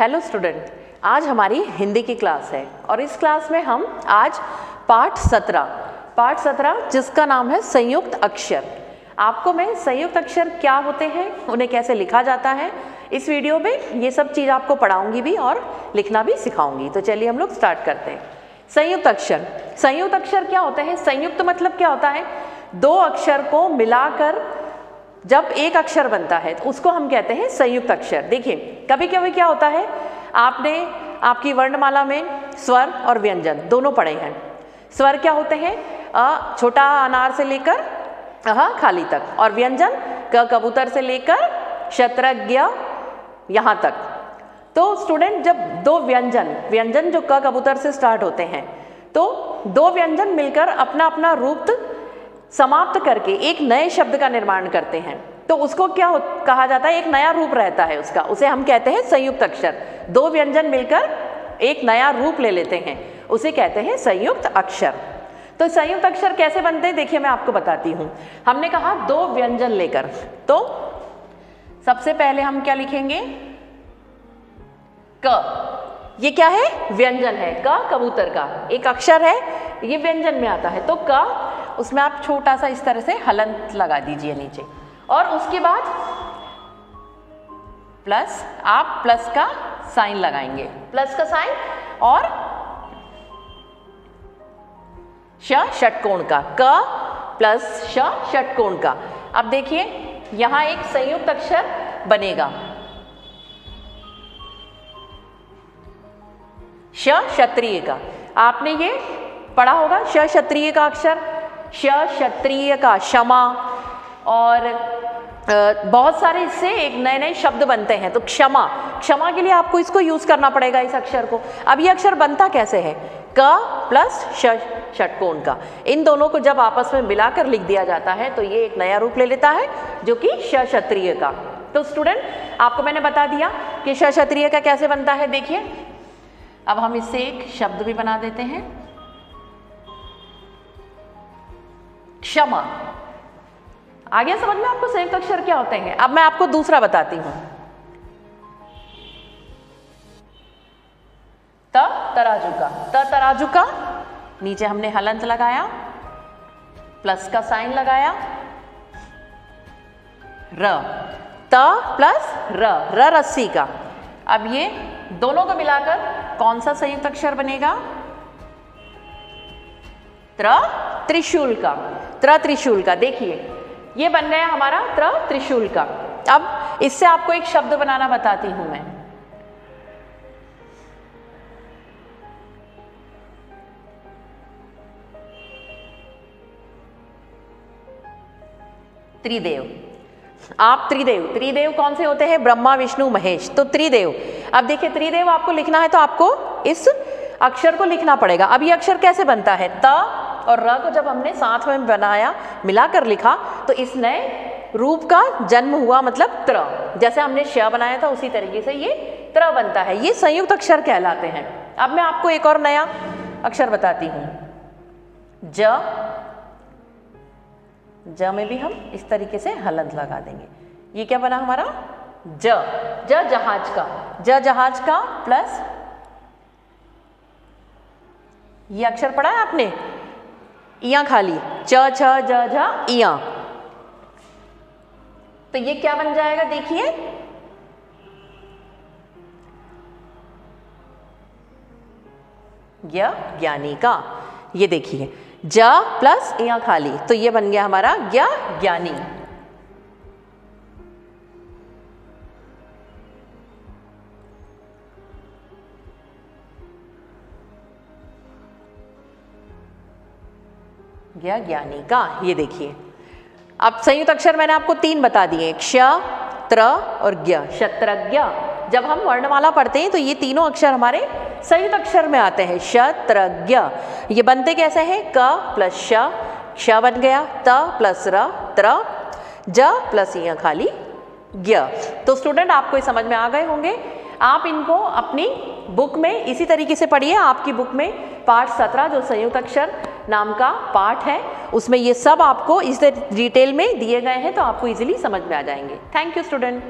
Hello student आज हमारी हिंदी की क्लास है और इस क्लास में हम आज पाठ सत्रह। पाठ सत्रह, जिसका नाम है संयुक्त अक्षर। आपको मैं संयुक्त अक्षर क्या होते हैं, उन्हें कैसे लिखा जाता है, इस वीडियो में ये सब चीज़ आपको पढ़ाऊँगी भी और लिखना भी सिखाऊँगी। तो चलिए हम लोग स्टार्ट करते हैं। संयुक्त अक्षर। संयुक्त अक्षर क्या होते हैं? संयुक्त मतलब क्या होता है? दो अक्षर को मिलाकर जब एक अक्षर बनता है तो उसको हम कहते हैं संयुक्त अक्षर। देखिए कभी कभी क्या होता है, आपने आपकी वर्णमाला में स्वर और व्यंजन दोनों पढ़े हैं। स्वर क्या होते हैं? अ, छोटा अनार से लेकर अह खाली तक, और व्यंजन क, कबूतर से लेकर शत्रज्ञ यहाँ तक। तो स्टूडेंट जब दो व्यंजन व्यंजन जो क, कबूतर से स्टार्ट होते हैं तो दो व्यंजन मिलकर अपना अपना रूप समाप्त करके एक नए शब्द का निर्माण करते हैं। तो उसको क्या कहा जाता है, एक नया रूप रहता है उसका। उसे हम कहते हैं संयुक्त अक्षर। दो व्यंजन मिलकर एक नया रूप ले लेते हैं। उसे कहते हैं संयुक्त अक्षर। तो संयुक्त अक्षर कैसे बनते हैं? देखिए, मैं आपको बताती हूँ। हमने कहा दो व्यंजन लेकर। तो सबसे पहले हम क्या लिखेंगे? क। ये क्या है? व्यंजन है। क, कबूतर का। एक अक्षर है, ये व्यंजन में आता है। तो क उसमें आप छोटा सा इस तरह से हलंत लगा दीजिए नीचे। और उसके बाद प्लस, आप प्लस का साइन लगाएँगे। प्लस का साइन और षटकोण का, क प्लस श षटकोण का। अब देखिए, यहाँ एक संयुक्त अक्षर बनेगा। क्षत्रिय का। आपने ये पढ़ा होगा, श क्षत्रिय का अक्षर। क्षत्रिय का क्षमा और बहुत सारे इससे एक नए नए शब्द बनते हैं तो क्षमा। क्षमा के लिए आपको इसको यूज़ करना पड़ेगा इस अक्षर को। अब ये अक्षर बनता कैसे है? क प्लस षटकोण का। इन दोनों को जब आपस में मिलाकर लिख दिया जाता है तो ये एक नया रूप ले लेता है, जो कि क्षत्रिय का। तो स्टूडेंट आपको मैंने बता दिया कि क्षत्रिय का कैसे बनता है, देखिए। अब हम इससे एक शब्द भी बना देते हैं। क्षमा। आ गया समझ में आपको संयुक्त अक्षर क्या होते हैं? अब मैं आपको दूसरा बताती हूँ। त तराजू का। त तराजू का, नीचे हमने हलंत लगाया, प्लस का साइन लगाया, र। त प्लस र र रस्सी का। अब ये दोनों को मिलाकर कौन सा संयुक्त अक्षर बनेगा? त्र त्रिशूल का त्र त्रिशूल का। देखिए, ये बन गया हमारा त्र त्रिशूल का। अब इससे आपको एक शब्द बनाना बताती हूँ मैं। त्रिदेव। आप त्रिदेव। त्रिदेव कौन से होते हैं? ब्रह्मा, विष्णु, महेश। तो त्रिदेव। अब देखिए, त्रिदेव आपको लिखना है तो आपको इस अक्षर को लिखना पड़ेगा। अब ये अक्षर कैसे बनता है? त और र को जब हमने साथ में बनाया मिलाकर लिखा तो इस नए रूप का जन्म हुआ मतलब त्र। जैसे हमने श बनाया था, उसी तरीके से ये त्र बनता है। ये संयुक्त अक्षर कहलाते हैं। अब मैं आपको एक और नया अक्षर बताती हूँ। ज। ज में भी हम इस तरीके से हलंत लगा देंगे। ये क्या बना हमारा? ज। ज जहाज़ का। ज जहाज़ का प्लस ये अक्षर पढ़ा है आपने? इया खाली। च, छ, ज, झ, इया। तो ये क्या बन जाएगा देखिए। ज्ञानी का। ये देखिए। ज प्लस इया खाली। तो ये बन गया हमारा ज्ञ ज्ञानी। गया ज्ञानी का। ये देखिए। अब संयुक्त अक्षर मैंने आपको तीन बता दिए। क्ष, त्र और ज्ञ शत्रज्ञ जब हम वर्णमाला पढ़ते हैं तो ये तीनों अक्षर हमारे संयुक्त अक्षर में आते हैं। शत्रज्ञ ये बनते कैसे हैं? क प्लस श क्ष बन गया। त प्लस र, त्र। ज प्लस यहाँ खाली ज्ञ। तो स्टूडेंट, आपको ये समझ में आ गए होंगे। आप इनको अपनी बुक में इसी तरीके से पढ़िए। आपकी बुक में पाठ सत्रह, जो संयुक्त अक्षर नाम का पार्ट है। उसमें ये सब आपको इस डिटेल में दिए गए हैं तो आपको इजीली समझ में आ जाएँगे। Thank you student